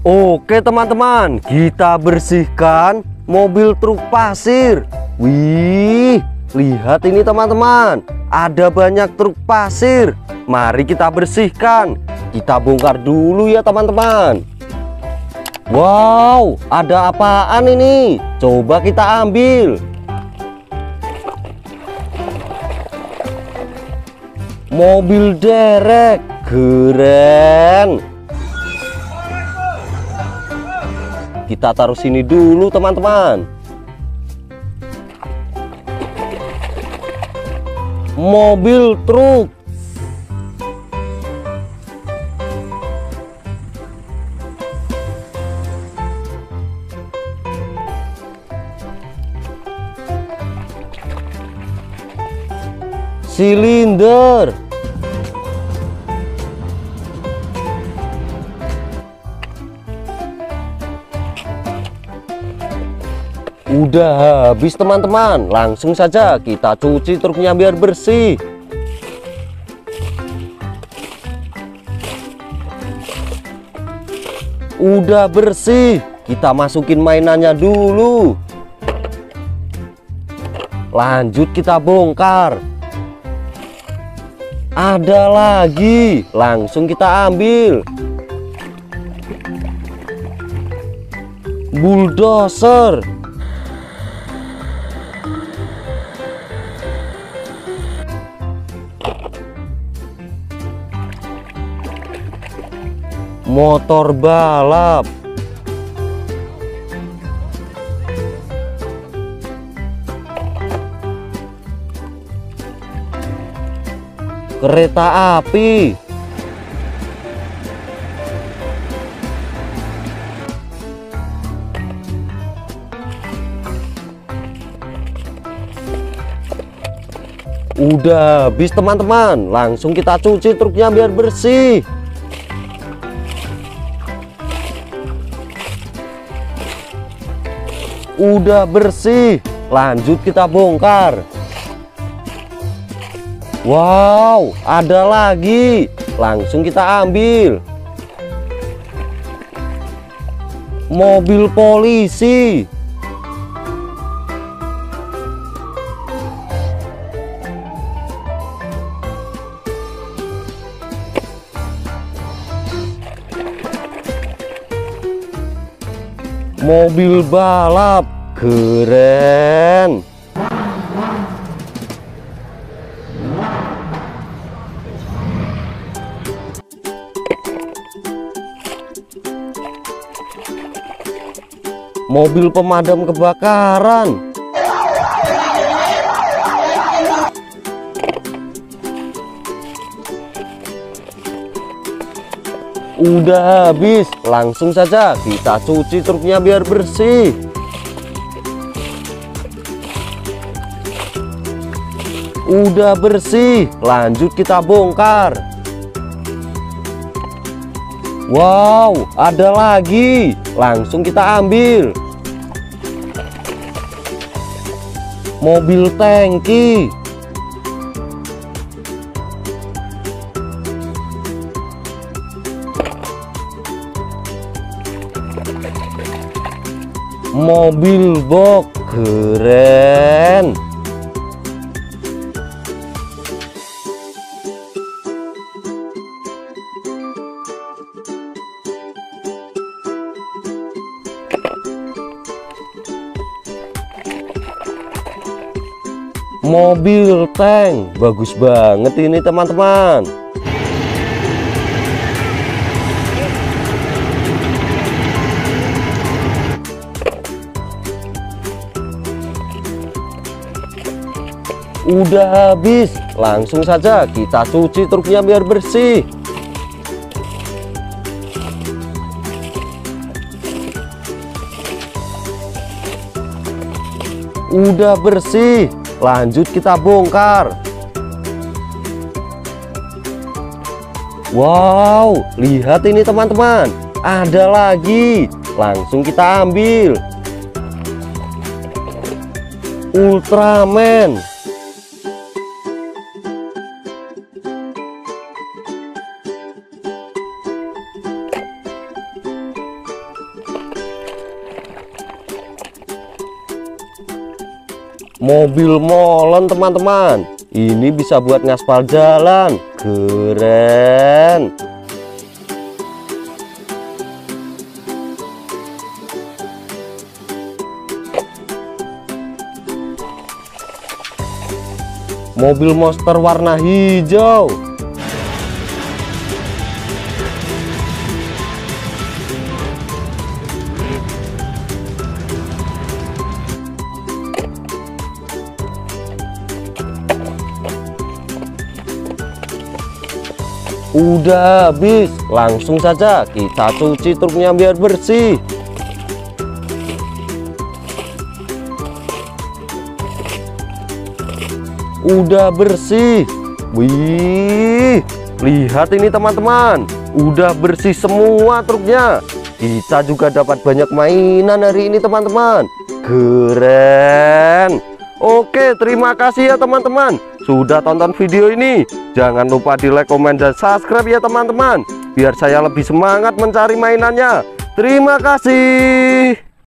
Oke teman-teman, kita bersihkan mobil truk pasir. Wih, lihat ini teman-teman, ada banyak truk pasir. Mari kita bersihkan. Kita bongkar dulu ya teman-teman. Wow, ada apaan ini? Coba kita ambil. Mobil derek, keren. Kita taruh sini dulu teman-teman. Mobil truk. Silinder Udah habis teman-teman. Langsung saja kita cuci truknya biar bersih. Udah bersih. Kita masukin mainannya dulu. Lanjut kita bongkar. Ada lagi. Langsung kita ambil. Bulldozer motor balap. Kereta api. Udah habis teman-teman. Langsung kita cuci truknya biar bersih udah bersih. Lanjut kita bongkar. Wow ada lagi. Langsung kita ambil. Mobil polisi mobil balap keren. Mobil pemadam kebakaran Udah habis, langsung saja kita cuci truknya biar bersih. Udah bersih, lanjut kita bongkar. Wow, ada lagi. Langsung kita ambil. Mobil tangki. Mobil box keren. Mobil tank bagus banget ini teman-teman udah habis. Langsung saja kita cuci truknya biar bersih. Udah bersih. Lanjut kita bongkar. Wow lihat ini teman-teman. Ada lagi. Langsung kita ambil. Ultraman mobil molen teman-teman. Ini bisa buat ngaspal jalan. Keren. Mobil monster warna hijau Udah habis, langsung saja kita cuci truknya biar bersih. Udah bersih. Wih, lihat ini teman-teman, udah bersih semua truknya. Kita juga dapat banyak mainan hari ini teman-teman. Keren. Oke, terima kasih ya teman-teman sudah tonton video ini. Jangan lupa di like, komen, dan subscribe ya teman-teman. Biar saya lebih semangat mencari mainannya. Terima kasih.